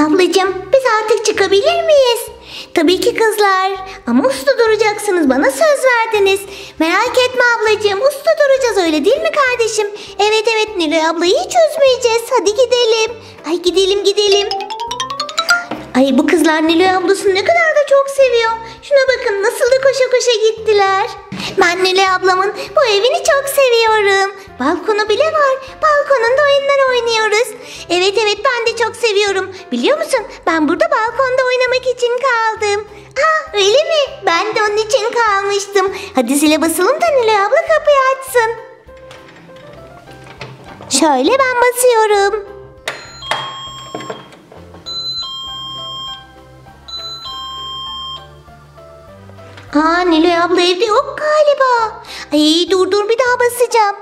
Ablacığım biz artık çıkabilir miyiz? Tabii ki kızlar. Ama usta duracaksınız. Bana söz verdiniz. Merak etme ablacığım. Usta duracağız öyle değil mi kardeşim? Evet evet Nilay ablayı hiç üzmeyeceğiz. Hadi gidelim. Ay gidelim gidelim. Ay bu kızlar Nilay ablasını ne kadar da çok seviyor. Şuna bakın nasıl da koşa koşa gittiler. Ben Nilay ablamın bu evini çok seviyorum. Balkonu bile var. Balkonunda oyunlar oynuyoruz. Evet evet ben de çok seviyorum. Biliyor musun ben burada balkonda oynamak için kaldım. Aa öyle mi? Ben de onun için kalmıştım. Hadi zile basalım da Nilay abla kapıyı açsın. Şöyle ben basıyorum. Aa Nilay abla evde yok galiba. Ay dur dur bir daha basacağım.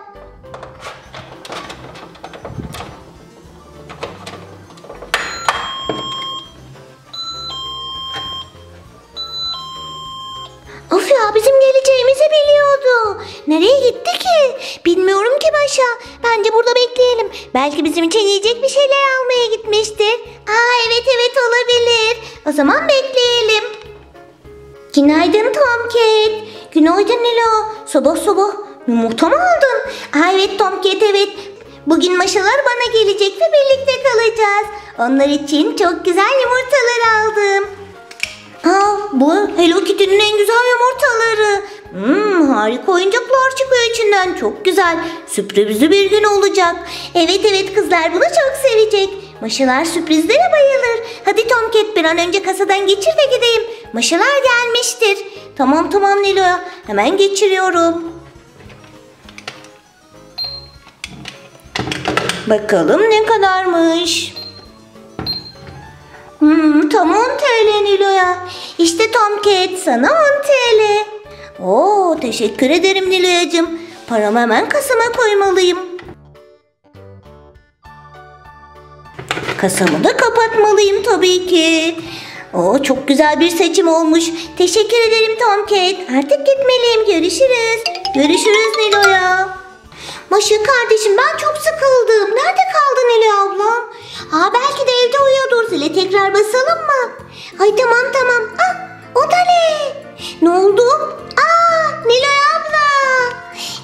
Ya bizim geleceğimizi biliyordu. Nereye gitti ki? Bilmiyorum ki Başa. Bence burada bekleyelim. Belki bizim için yiyecek bir şeyler almaya gitmiştir. Aa evet evet olabilir. O zaman bekleyelim. Günaydın Tomcat. Günaydın Nilo. Sabah sabah yumurta mı aldın? Aa, evet Tomcat evet. Bugün maşalar bana gelecek ve birlikte kalacağız. Onlar için çok güzel yumurtalar aldım. Aa, bu Hello harika oyuncaklar çıkıyor içinden. Çok güzel. Sürprizi bir gün olacak. Evet evet kızlar bunu çok sevecek. Maşalar sürprizlere bayılır. Hadi Tomcat bir an önce kasadan geçir de gideyim. Maşalar gelmiştir. Tamam tamam Nilo'ya. Hemen geçiriyorum. Bakalım ne kadarmış. Hmm, tam 10 TL Nilo'ya. İşte Tomcat sana 10 TL. Teşekkür ederim Nilo'yacığım. Paramı hemen kasama koymalıyım. Kasamı da kapatmalıyım tabii ki. Oo, çok güzel bir seçim olmuş. Teşekkür ederim Tomcat. Artık gitmeliyim. Görüşürüz. Görüşürüz Nilo'ya. Maşı kardeşim ben çok sıkıldım. Nerede kaldın Nilo ablam? Aa belki de evde uyuyordur. Zile tekrar basalım mı? Ay tamam tamam. Ah o da ne? Ne oldu? Aa Nilay abla.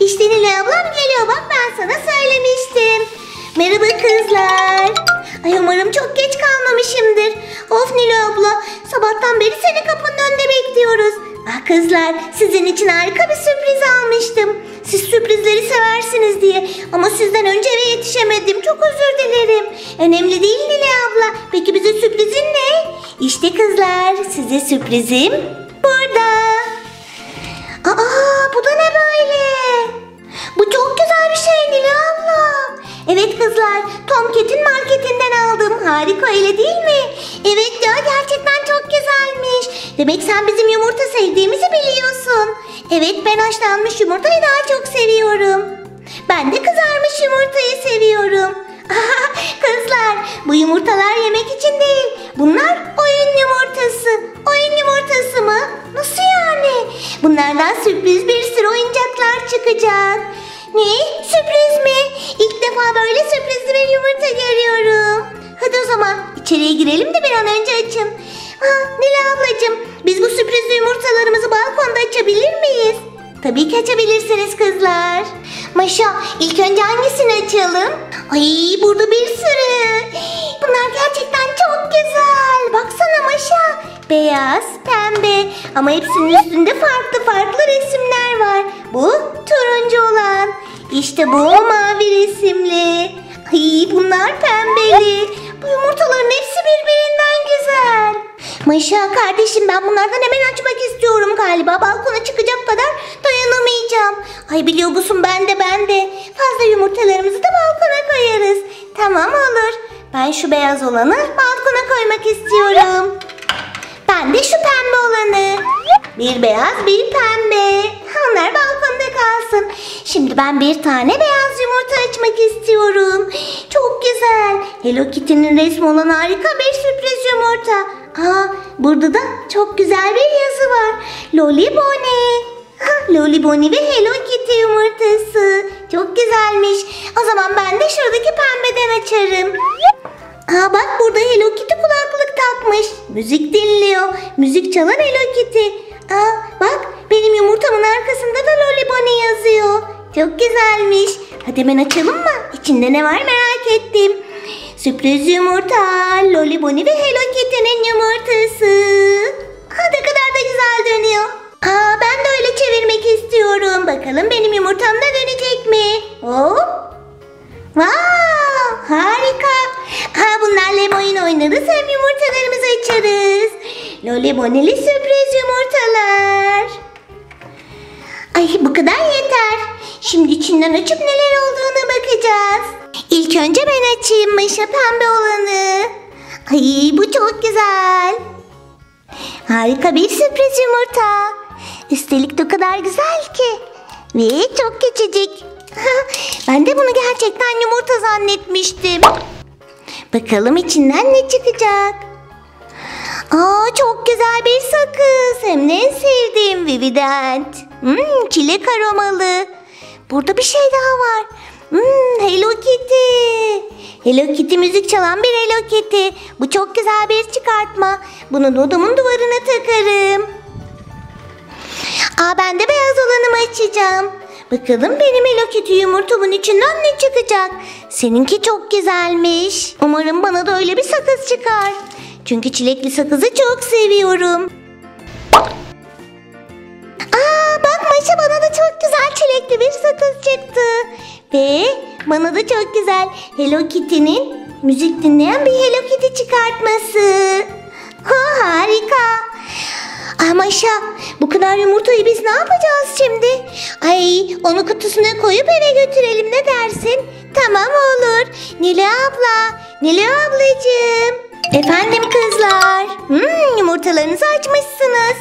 İşte Nilay ablam geliyor. Bak ben sana söylemiştim. Merhaba kızlar. Ay umarım çok geç kalmamışımdır. Of Nilay abla. Sabahtan beri seni kapının önünde bekliyoruz. Ah kızlar sizin için harika bir sürpriz almıştım. Siz sürprizleri seversiniz diye. Ama sizden önce eve yetişemedim. Çok özür dilerim. Önemli değil Nilay abla. Peki bize sürprizin ne? İşte kızlar size sürprizim böyle? Bu çok güzel bir şey Nilay abla. Evet kızlar Tomcat'in marketinden aldım. Harika öyle değil mi? Evet ya gerçekten çok güzelmiş. Demek sen bizim yumurta sevdiğimizi biliyorsun. Evet ben haşlanmış yumurtayı daha çok seviyorum. Ben de kızarmış yumurtayı seviyorum. Kızlar bu yumurtalar yemek için değil. Bunlar Bunlardan sürpriz bir sürü oyuncaklar çıkacak. Ne? Sürpriz mi? İlk defa böyle sürprizli bir yumurta görüyorum. Hadi o zaman içeriye girelim de bir an önce açın. Ha, Nila ablacığım biz bu sürprizli yumurtalarımızı balkonda açabilir miyiz? Tabii ki açabilirsiniz kızlar. Maşa ilk önce hangisini açalım? Ay burada bir sürü. Bunlar gerçekten çok güzel. Baksana Maşa. Beyaz, pembe ama hepsinin üstünde farklı farklı resimler var. Bu turuncu olan. İşte bu mavi resimli. Ay bunlar pembeli. Bu yumurtaların hepsi birbirinden güzel. Maşa kardeşim ben bunlardan hemen açmak istiyorum galiba. Balkona çıkacak kadar dayanamayacağım. Ay biliyor musun ben de ben de. Fazla yumurtalarımızı da balkona koyarız. Tamam olur. Ben şu beyaz olanı balkona koymak istiyorum. Ben de şu pembe olanı. Bir beyaz bir pembe. Onlar balkonda kalsın. Şimdi ben bir tane beyaz yumurta açmak istiyorum. Çok güzel. Hello Kitty'nin resmi olan harika bir sürpriz yumurta. Aa, burada da çok güzel bir yazı var. Loli Bonnie. Ha, Loli Bonnie ve Hello Kitty yumurtası. Çok güzelmiş. O zaman ben de şuradaki pembeden açarım. Aa bak burada Hello Kitty kulaklığı müzik dinliyor. Müzik çalan Hello Kitty. Aa, bak benim yumurtamın arkasında da Lolly Bonnie yazıyor. Çok güzelmiş. Hadi hemen açalım mı? İçinde ne var merak ettim. Sürpriz yumurta, Lolly Bonnie ve Hello Kitty'nin yumurtası. Ha, ne kadar da güzel dönüyor. Aa, ben de öyle çevirmek istiyorum. Bakalım benim yumurtam da dönecek mi? Hop. Wow, harika. Ha, bunlarla hem oyun oynarız hem açarız. Loli Bonili sürpriz yumurtalar. Ay bu kadar yeter. Şimdi içinden açıp neler olduğuna bakacağız. İlk önce ben açayım Maşa pembe olanı. Ay bu çok güzel. Harika bir sürpriz yumurta. Üstelik de o kadar güzel ki. Ve çok küçücük. ben de bunu gerçekten yumurta zannetmiştim. Bakalım içinden ne çıkacak. Aa çok güzel bir sakız. Hem de en sevdiğim Vivident. Hmm, çilek aromalı. Burada bir şey daha var. Hmm, Hello Kitty. Hello Kitty müzik çalan bir Hello Kitty. Bu çok güzel bir çıkartma. Bunu odumun duvarına takarım. Aa ben de beyaz olanımı açacağım. Bakalım benim Hello Kitty yumurtamın içinden ne çıkacak? Seninki çok güzelmiş. Umarım bana da öyle bir sakız çıkar. Çünkü çilekli sakızı çok seviyorum. Aa bak Maşa bana da çok güzel çilekli bir sakız çıktı. Ve bana da çok güzel Hello Kitty'nin müzik dinleyen bir Hello Kitty çıkartması. Ha, harika. Aa Maşa bu kadar yumurtayı biz ne yapacağız şimdi? Ay onu kutusuna koyup eve götürelim ne dersin? Tamam olur. Nile abla, Nile ablacığım. Efendim kızlar. Hmm, yumurtalarınızı açmışsınız.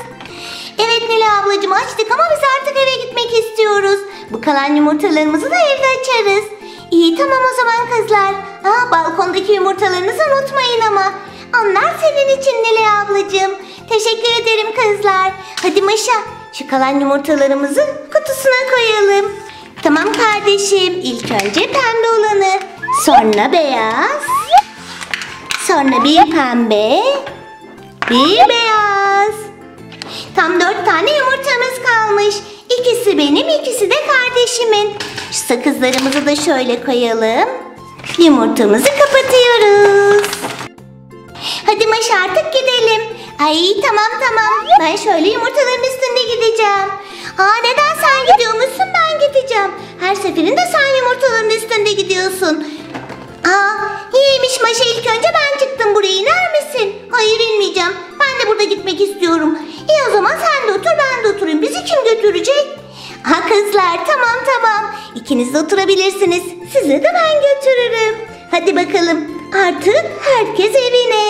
Evet Nile ablacığım açtık ama biz artık eve gitmek istiyoruz. Bu kalan yumurtalarımızı da evde açarız. İyi tamam o zaman kızlar. Aa, balkondaki yumurtalarınızı unutmayın ama. Onlar senin için Nile ablacığım. Teşekkür ederim kızlar. Hadi Maşa şu kalan yumurtalarımızı kutusuna koyalım. Tamam kardeşim. İlk önce pembe olanı. Sonra beyaz. Sonra bir pembe. Bir beyaz. Tam dört tane yumurtamız kalmış. İkisi benim, ikisi de kardeşimin. Şu sakızlarımızı da şöyle koyalım. Yumurtamızı kapatıyoruz. Hadi Maş artık gidelim. Ay tamam tamam. Ben şöyle yumurtaların üstünde gideceğim. Aa neden sen gidiyormuşsun ben gideceğim. Her seferinde sen yumurtaların üstünde gidiyorsun. Aa iyiymiş Maşa ilk önce ben çıktım buraya iner misin? Hayır inmeyeceğim. Ben de burada gitmek istiyorum. İyi o zaman sen de otur ben de oturayım. Bizi kim götürecek? Ha kızlar tamam tamam. İkiniz de oturabilirsiniz. Sizi de ben götürürüm. Hadi bakalım artık herkes evine.